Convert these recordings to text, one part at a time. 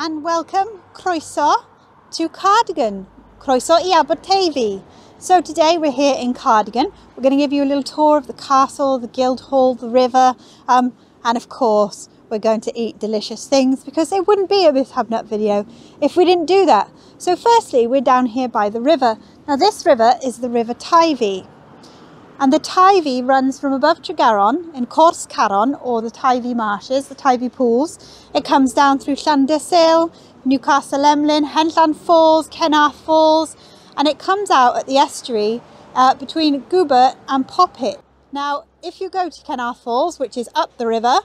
and welcome, croeso, to Cardigan, croeso i Aberteifi. So today we're here in Cardigan. We're going to give you a little tour of the castle, the Guildhall, the river, um, and of course we're going to eat delicious things because it wouldn't be a Miss Hubnut video if we didn't do that. So firstly, we're down here by the river. Now this river is the River Teifi. And the Teifi runs from above Tregaron in Cors Caron, or the Teifi Marshes, the Teifi Pools. It comes down through Llandysul, Newcastle Emlyn, Henllan Falls, Cenarth Falls, and it comes out at the estuary uh, between Gwbert and Poppit. Now, if you go to Cenarth Falls, which is up the river,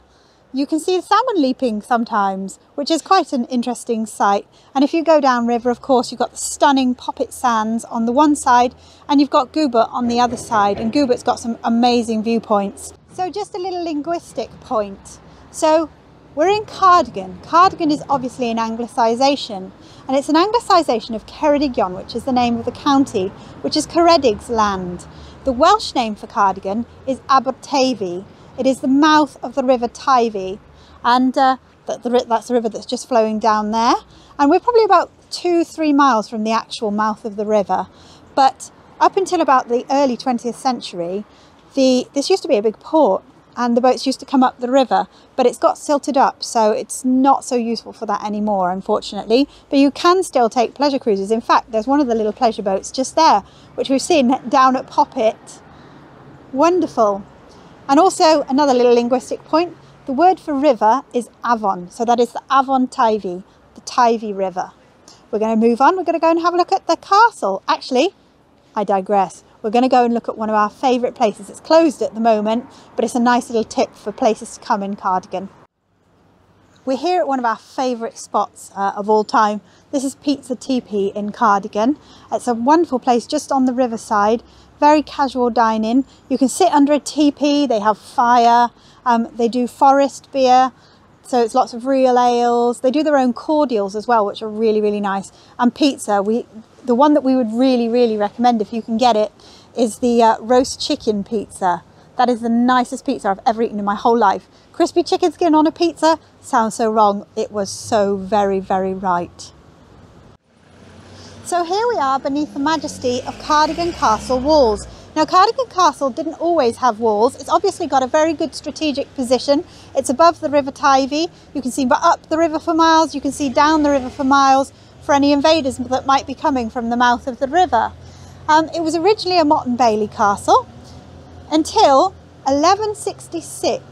you can see the salmon leaping sometimes, which is quite an interesting sight. And if you go downriver, of course, you've got the stunning Poppit Sands on the one side, and you've got Gwbert on the other side. And Gwbert's got some amazing viewpoints. So just a little linguistic point. So we're in Cardigan. Cardigan is obviously an anglicisation, and it's an anglicisation of Ceredigion, which is the name of the county, which is Ceredig's land. The Welsh name for Cardigan is Aberteifi, it is the mouth of the River Teifi, and uh, that the, that's the river that's just flowing down there. And we're probably about two, three miles from the actual mouth of the river. But up until about the early 20th century, the, this used to be a big port and the boats used to come up the river, but it's got silted up, so it's not so useful for that anymore, unfortunately. But you can still take pleasure cruises. In fact, there's one of the little pleasure boats just there, which we've seen down at Poppit. Wonderful. And also another little linguistic point, the word for river is Afon. So that is the Afon Teifi, the Teifi River. We're going to move on. We're going to go and have a look at the castle. Actually, I digress. We're going to go and look at one of our favourite places. It's closed at the moment, but it's a nice little tip for places to come in Cardigan. We're here at one of our favourite spots uh, of all time. This is Pizza Teepee in Cardigan. It's a wonderful place just on the riverside very casual dining. You can sit under a teepee, they have fire, um, they do forest beer, so it's lots of real ales. They do their own cordials as well, which are really, really nice. And pizza, we the one that we would really, really recommend if you can get it is the uh, roast chicken pizza. That is the nicest pizza I've ever eaten in my whole life. Crispy chicken skin on a pizza sounds so wrong. It was so very, very right. So here we are beneath the majesty of Cardigan Castle walls. Now Cardigan Castle didn't always have walls. It's obviously got a very good strategic position. It's above the River Teifi. You can see up the river for miles. You can see down the river for miles for any invaders that might be coming from the mouth of the river. Um, it was originally a Motte and Bailey castle until 1166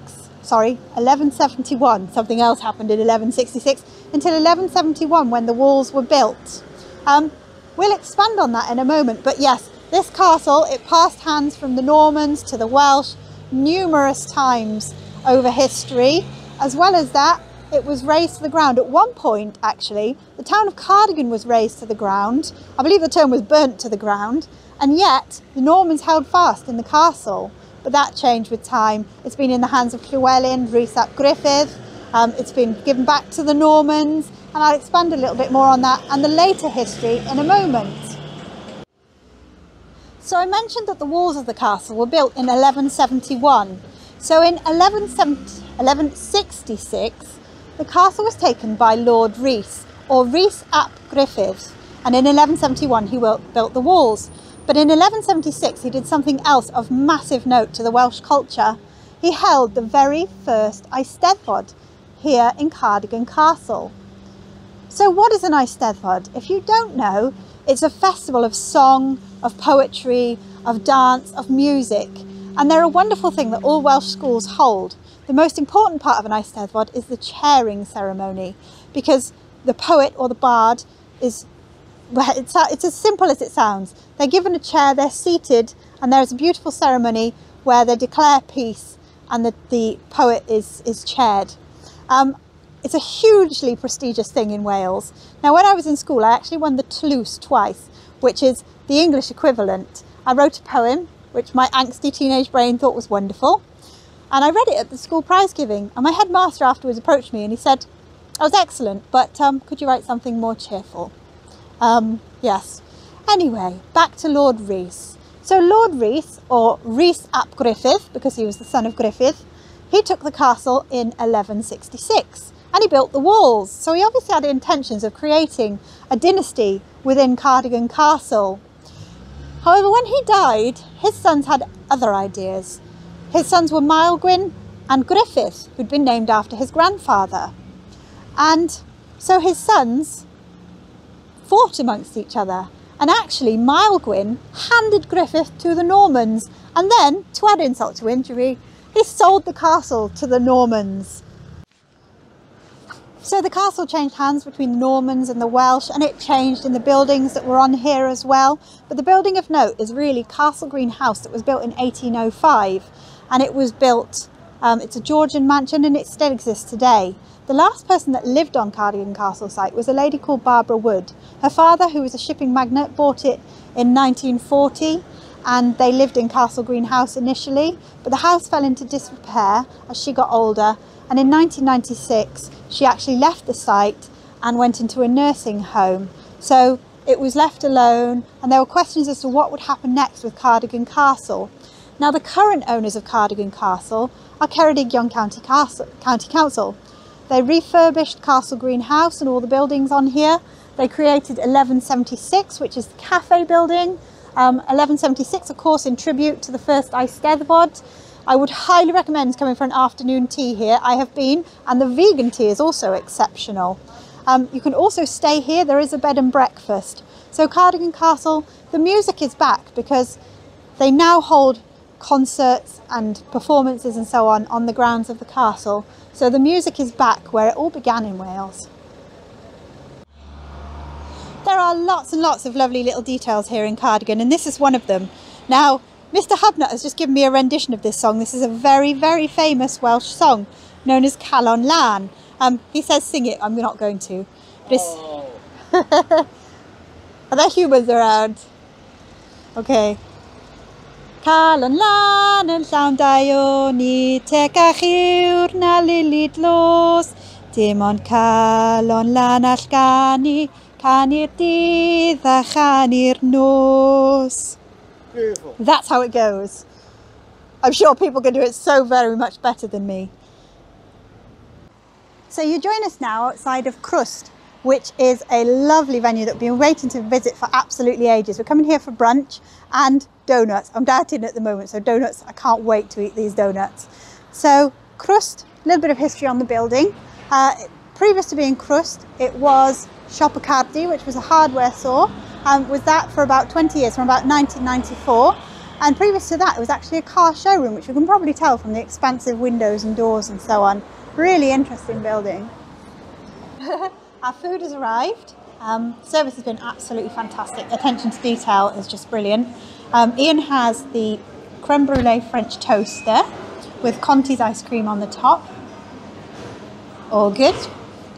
sorry 1171 something else happened in 1166 until 1171 when the walls were built um, We'll expand on that in a moment, but yes, this castle, it passed hands from the Normans to the Welsh numerous times over history. As well as that, it was razed to the ground. At one point, actually, the town of Cardigan was razed to the ground. I believe the term was burnt to the ground. And yet, the Normans held fast in the castle. But that changed with time. It's been in the hands of Llywelyn, Rhys ap Griffith. Um, it's been given back to the Normans and I'll expand a little bit more on that and the later history in a moment. So I mentioned that the walls of the castle were built in 1171. So in 1166, the castle was taken by Lord Rhys, or Rhys ap Griffith, and in 1171 he built the walls. But in 1176 he did something else of massive note to the Welsh culture. He held the very first Eisteddfod here in Cardigan Castle. So what is an Eisteddfod? If you don't know, it's a festival of song, of poetry, of dance, of music. And they're a wonderful thing that all Welsh schools hold. The most important part of an Eisteddfod is the chairing ceremony because the poet or the bard is, well, it's, it's as simple as it sounds. They're given a chair, they're seated, and there's a beautiful ceremony where they declare peace and the, the poet is, is chaired. Um, it's a hugely prestigious thing in Wales. Now, when I was in school, I actually won the Tlws twice, which is the English equivalent. I wrote a poem, which my angsty teenage brain thought was wonderful, and I read it at the school prize giving. And my headmaster afterwards approached me and he said, "I was excellent, but um, could you write something more cheerful?" Um, yes. Anyway, back to Lord Rhys. So Lord Rhys, or Rhys ap Griffith, because he was the son of Griffith, he took the castle in 1166 and he built the walls. So he obviously had intentions of creating a dynasty within Cardigan Castle. However, when he died, his sons had other ideas. His sons were Maelgwyn and Griffith, who'd been named after his grandfather. And so his sons fought amongst each other. And actually, Maelgwyn handed Griffith to the Normans. And then, to add insult to injury, he sold the castle to the Normans. So the castle changed hands between the Normans and the Welsh and it changed in the buildings that were on here as well. But the building of note is really Castle Green House that was built in 1805 and it was built, um, it's a Georgian mansion and it still exists today. The last person that lived on Cardigan Castle site was a lady called Barbara Wood. Her father, who was a shipping magnate, bought it in 1940 and they lived in Castle Green House initially, but the house fell into disrepair as she got older and in 1996 she actually left the site and went into a nursing home. So it was left alone and there were questions as to what would happen next with Cardigan Castle. Now the current owners of Cardigan Castle are Ceredigion County, Castle, County Council. They refurbished Castle Green House and all the buildings on here. They created 1176, which is the cafe building. Um, 1176, of course, in tribute to the first Eisteddfod. I would highly recommend coming for an afternoon tea here. I have been, and the vegan tea is also exceptional. Um, you can also stay here. There is a bed and breakfast. So Cardigan Castle, the music is back because they now hold concerts and performances and so on on the grounds of the castle. So the music is back where it all began in Wales. There are lots and lots of lovely little details here in Cardigan and this is one of them. Now, Mr Hubnut has just given me a rendition of this song. This is a very, very famous Welsh song known as Calon Lan. Um, he says sing it, I'm not going to. But oh. Are there humans around? Okay. Calon lan yn llawn daio ni tec a chiwr na lilid los dim ond calon lan all gani canu'r dydd a chanu'r nos. Beautiful. That's how it goes. I'm sure people can do it so very much better than me. So you join us now outside of Crwst, which is a lovely venue that we've been waiting to visit for absolutely ages. We're coming here for brunch and donuts. I'm dieting at the moment, so donuts, I can't wait to eat these donuts. So Crwst, a little bit of history on the building. Uh, previous to being Crwst, it was Siop y which was a hardware store um, was that for about 20 years, from about 1994. And previous to that, it was actually a car showroom, which you can probably tell from the expansive windows and doors and so on. Really interesting building. Our food has arrived. Um, service has been absolutely fantastic. Attention to detail is just brilliant. Um, Ian has the creme brulee French toast there with Conti's ice cream on the top. All good.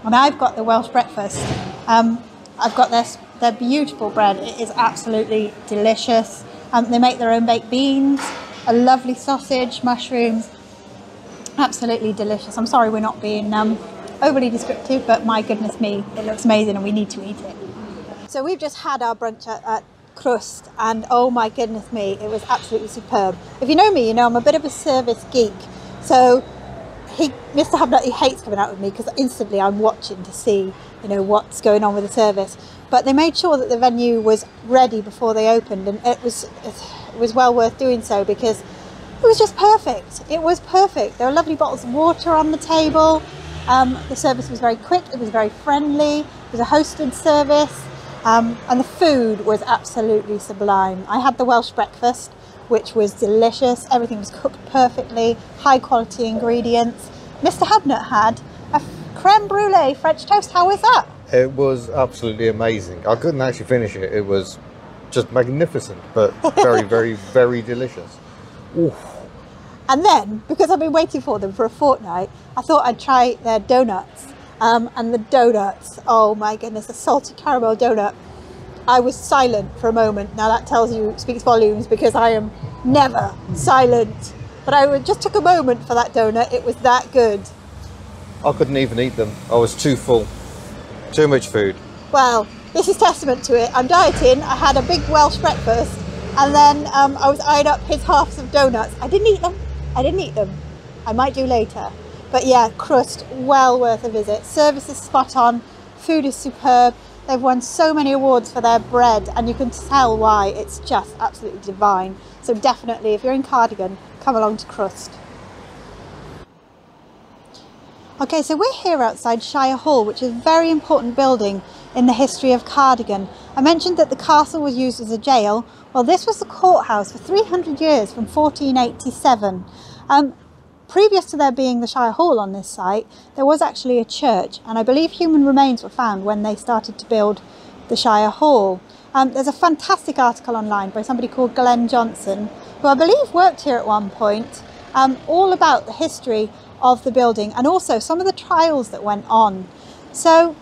And I've got the Welsh breakfast. Um, I've got this they're beautiful bread. It is absolutely delicious. Um, they make their own baked beans, a lovely sausage, mushrooms. Absolutely delicious. I'm sorry we're not being um, overly descriptive, but my goodness me, it looks amazing and we need to eat it. So we've just had our brunch at, at Crwst and oh my goodness me, it was absolutely superb. If you know me, you know I'm a bit of a service geek. So he, Mr. Hubnut, he hates coming out with me because instantly I'm watching to see, you know, what's going on with the service. But they made sure that the venue was ready before they opened, and it was it was well worth doing so because it was just perfect. It was perfect. There were lovely bottles of water on the table. Um, the service was very quick. It was very friendly. It was a hosted service, um, and the food was absolutely sublime. I had the Welsh breakfast, which was delicious. Everything was cooked perfectly, high quality ingredients. Mr. Hubnut had a creme brulee French toast. How was that? It was absolutely amazing. I couldn't actually finish it. It was just magnificent, but very, very, very delicious. Oof. And then, because I've been waiting for them for a fortnight, I thought I'd try their donuts. Um, and the donuts, oh my goodness, a salty caramel donut. I was silent for a moment. Now that tells you, speaks volumes because I am never silent. But I just took a moment for that donut. It was that good. I couldn't even eat them. I was too full. Too much food. Well, this is testament to it. I'm dieting. I had a big Welsh breakfast and then um, I was eyeing up his halves of donuts. I didn't eat them. I didn't eat them. I might do later. But yeah, Crwst, well worth a visit. Service is spot on, food is superb. They've won so many awards for their bread, and you can tell why. It's just absolutely divine. So definitely, if you're in Cardigan, come along to Crwst. Okay, so we're here outside Shire Hall, which is a very important building in the history of Cardigan. I mentioned that the castle was used as a jail. Well, this was the courthouse for 300 years from 1487. Um, previous to there being the Shire Hall on this site, there was actually a church, and I believe human remains were found when they started to build the Shire Hall. Um, there's a fantastic article online by somebody called Glenn Johnson, who I believe worked here at one point, um, all about the history of the building and also some of the trials that went on. So,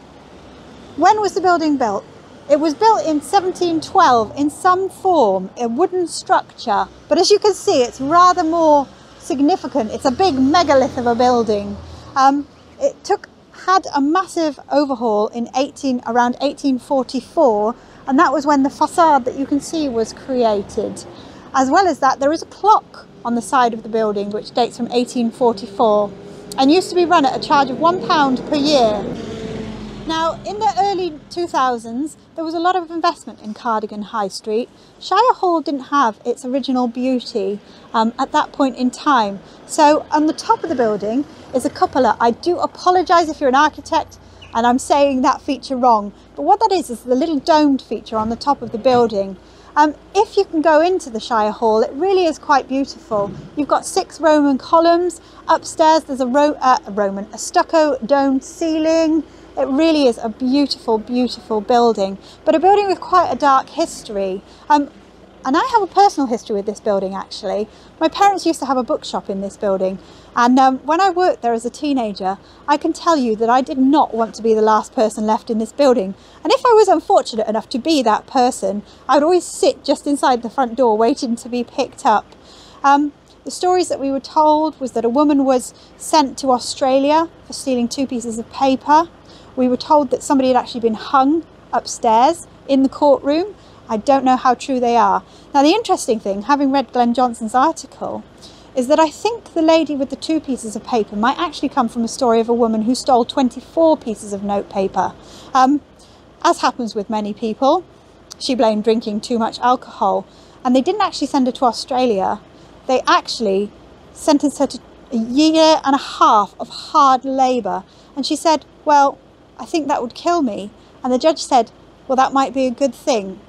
when was the building built? It was built in 1712 in some form, a wooden structure, but as you can see, it's rather more significant. It's a big megalith of a building. Um, it took had a massive overhaul in 18 around 1844, and that was when the facade that you can see was created. As well as that, there is a clock on the side of the building which dates from 1844 and used to be run at a charge of £1 per year. Now, in the early 2000s, there was a lot of investment in Cardigan High Street. Shire Hall didn't have its original beauty um, at that point in time. So, on the top of the building is a cupola. I do apologise if you're an architect and I'm saying that feature wrong, but what that is is the little domed feature on the top of the building. Um, if you can go into the Shire Hall, it really is quite beautiful. You've got six Roman columns. Upstairs, there's a, Ro uh, a Roman, a stucco domed ceiling. It really is a beautiful, beautiful building, but a building with quite a dark history. Um, and I have a personal history with this building actually. My parents used to have a bookshop in this building and um, when I worked there as a teenager, I can tell you that I did not want to be the last person left in this building. And if I was unfortunate enough to be that person, I would always sit just inside the front door waiting to be picked up. Um, the stories that we were told was that a woman was sent to Australia for stealing two pieces of paper. We were told that somebody had actually been hung upstairs in the courtroom I don't know how true they are. Now, the interesting thing, having read Glenn Johnson's article, is that I think the lady with the two pieces of paper might actually come from a story of a woman who stole 24 pieces of notepaper. Um, as happens with many people, she blamed drinking too much alcohol. And they didn't actually send her to Australia, they actually sentenced her to a year and a half of hard labour. And she said, Well, I think that would kill me. And the judge said, Well, that might be a good thing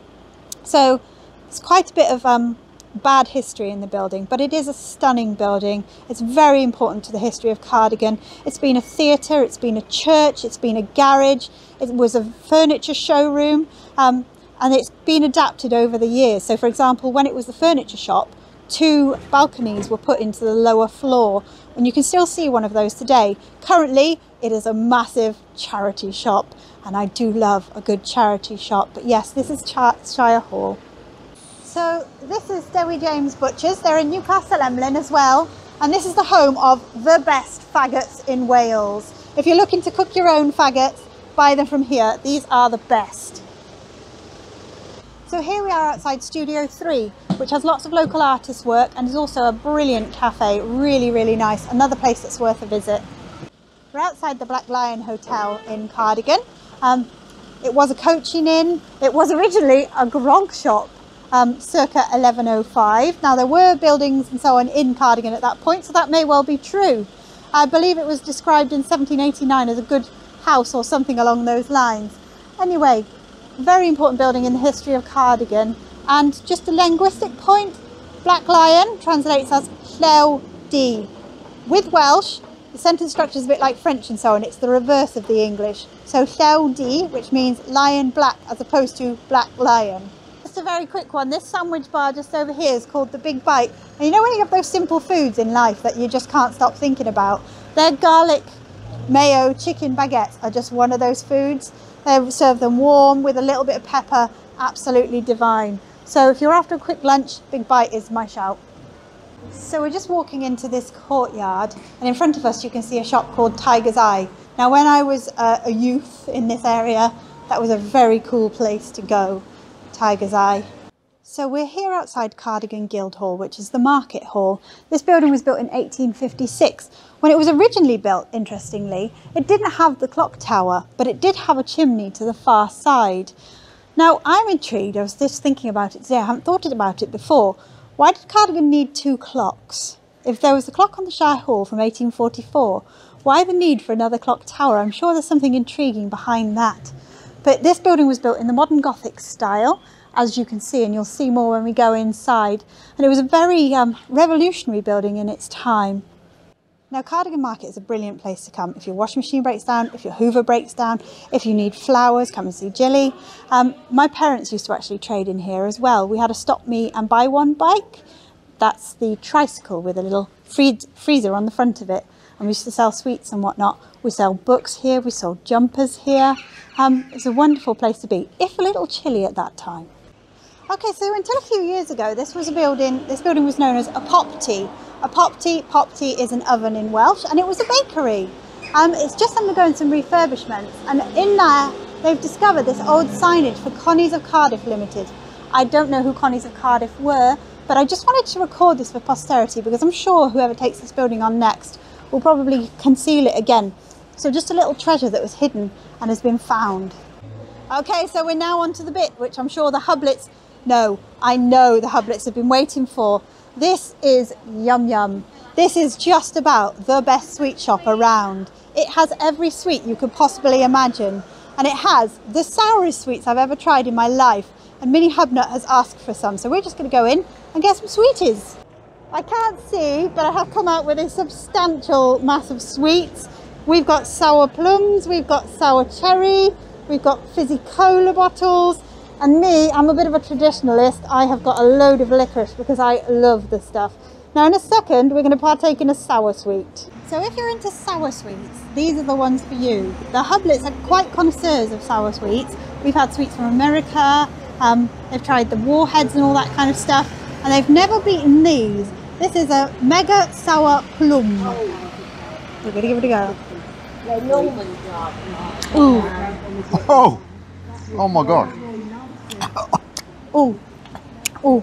so it's quite a bit of um, bad history in the building, but it is a stunning building. It's very important to the history of Cardigan. It's been a theatre, it's been a church, it's been a garage, it was a furniture showroom, um, and it's been adapted over the years. So, for example, when it was the furniture shop, two balconies were put into the lower floor, and you can still see one of those today. Currently, it is a massive charity shop and I do love a good charity shop. But yes, this is Shire Hall. So this is Dewi James Butchers. They're in Newcastle Emlyn as well. And this is the home of the best faggots in Wales. If you're looking to cook your own faggots, buy them from here. These are the best. So here we are outside Studio 3, which has lots of local artists' work and is also a brilliant cafe. Really, really nice. Another place that's worth a visit. We're outside the Black Lion Hotel in Cardigan um, it was a coaching inn. It was originally a grog shop um, circa 1105. Now there were buildings and so on in Cardigan at that point, so that may well be true. I believe it was described in 1789 as a good house or something along those lines. Anyway, very important building in the history of Cardigan. And just a linguistic point, Black Lion translates as Llew Du. With Welsh, the sentence structure is a bit like French and so on. It's the reverse of the English. So Llew Du, which means lion black as opposed to black lion. Just a very quick one. This sandwich bar just over here is called the Big Bite. And you know when you have those simple foods in life that you just can't stop thinking about? Their garlic mayo chicken baguettes are just one of those foods. They serve them warm with a little bit of pepper. Absolutely divine. So if you're after a quick lunch, Big Bite is my shout. So we're just walking into this courtyard, and in front of us you can see a shop called Tiger's Eye. Now, when I was uh, a youth in this area, that was a very cool place to go, Tiger's Eye. So we're here outside Cardigan Guildhall, which is the market hall. This building was built in 1856. When it was originally built, interestingly, it didn't have the clock tower, but it did have a chimney to the far side. Now, I'm intrigued, I was just thinking about it today, I haven't thought about it before. Why did Cardigan need two clocks? If there was a clock on the Shire Hall from 1844, why the need for another clock tower? I'm sure there's something intriguing behind that. But this building was built in the modern Gothic style, as you can see, and you'll see more when we go inside. And it was a very um, revolutionary building in its time. Now, Cardigan Market is a brilliant place to come. If your washing machine breaks down, if your Hoover breaks down, if you need flowers, come and see Jilly. Um, my parents used to actually trade in here as well. We had a stop me and buy one bike. That's the tricycle with a little freezer on the front of it. And we used to sell sweets and whatnot. We sell books here, we sold jumpers here. Um, it's a wonderful place to be, if a little chilly at that time. Okay, so until a few years ago, this was a building, this building was known as a popty, a popty, popty is an oven in Welsh, and it was a bakery. Um, it's just undergoing some refurbishments, and in there they've discovered this old signage for Connies of Cardiff Limited. I don't know who Connies of Cardiff were, but I just wanted to record this for posterity because I'm sure whoever takes this building on next will probably conceal it again. So just a little treasure that was hidden and has been found. Okay, so we're now on to the bit which I'm sure the Hublets, no, I know the Hublets have been waiting for. This is Yum Yum. This is just about the best sweet shop around. It has every sweet you could possibly imagine. And it has the sourest sweets I've ever tried in my life. And Minnie Hubnut has asked for some. So we're just going to go in and get some sweeties. I can't see, but I have come out with a substantial mass of sweets. We've got sour plums, we've got sour cherry, we've got fizzy cola bottles, and me, I'm a bit of a traditionalist. I have got a load of licorice because I love the stuff. Now in a second, we're going to partake in a sour sweet. So if you're into sour sweets, these are the ones for you. The Hublets are quite connoisseurs of sour sweets. We've had sweets from America, um, they've tried the warheads and all that kind of stuff, and they've never beaten these. This is a mega sour plum. We're going to give it a go. Ooh. Oh! Oh my god. Oh, oh.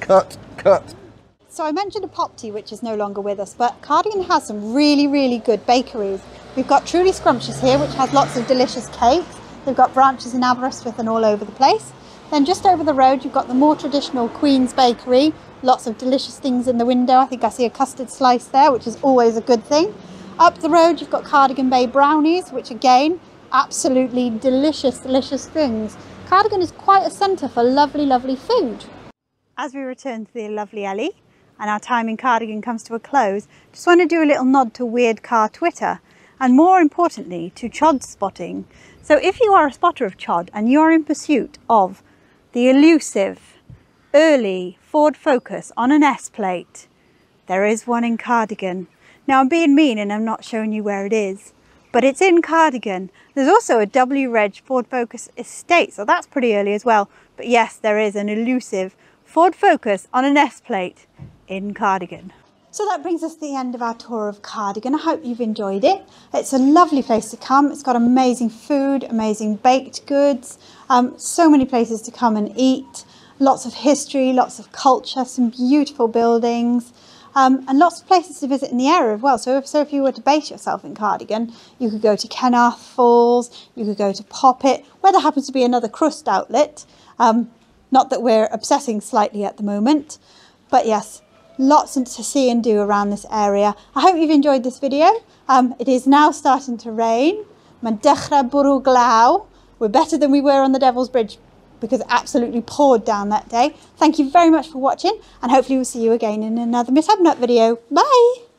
Cut, cut. So I mentioned a Popty, which is no longer with us, but Cardigan has some really, really good bakeries. We've got Truly Scrumptious here, which has lots of delicious cakes. They've got branches in Aberystwyth and all over the place. Then just over the road, you've got the more traditional Queen's Bakery. Lots of delicious things in the window. I think I see a custard slice there, which is always a good thing. Up the road, you've got Cardigan Bay Brownies, which again, absolutely delicious, delicious things. Cardigan is quite a centre for lovely, lovely food. As we return to the lovely Ellie and our time in Cardigan comes to a close, just want to do a little nod to Weird Car Twitter and more importantly to chod spotting. So if you are a spotter of chod and you're in pursuit of the elusive early Ford Focus on an S plate, there is one in Cardigan. Now I'm being mean and I'm not showing you where it is, but it's in Cardigan. There's also a W Reg Ford Focus Estate, so that's pretty early as well. But yes, there is an elusive Ford Focus on an S plate in Cardigan. So that brings us to the end of our tour of Cardigan. I hope you've enjoyed it. It's a lovely place to come. It's got amazing food, amazing baked goods, um, so many places to come and eat, lots of history, lots of culture, some beautiful buildings. Um, and lots of places to visit in the area as well. So if, so if you were to base yourself in Cardigan, you could go to Cenarth Falls, you could go to Poppit, where there happens to be another Crwst outlet. Um, not that we're obsessing slightly at the moment, but yes, lots to see and do around this area. I hope you've enjoyed this video. Um, it is now starting to rain. We're better than we were on the Devil's Bridge because it absolutely poured down that day. Thank you very much for watching and hopefully we'll see you again in another Miss Hubnut video. Bye!